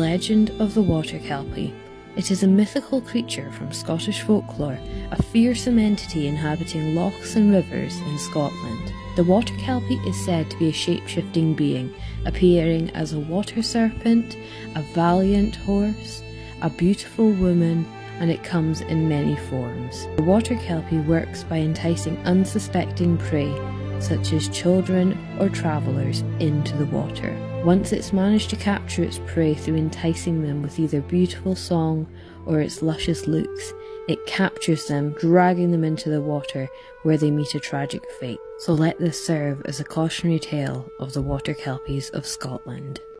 Legend of the Water Kelpie. It is a mythical creature from Scottish folklore, a fearsome entity inhabiting lochs and rivers in Scotland. The water kelpie is said to be a shape-shifting being, appearing as a water serpent, a valiant horse, a beautiful woman, and it comes in many forms. The water kelpie works by enticing unsuspecting prey, such as children or travellers, into the water. Once it's managed to capture its prey through enticing them with either beautiful song or its luscious looks, it captures them, dragging them into the water where they meet a tragic fate. So let this serve as a cautionary tale of the water kelpies of Scotland.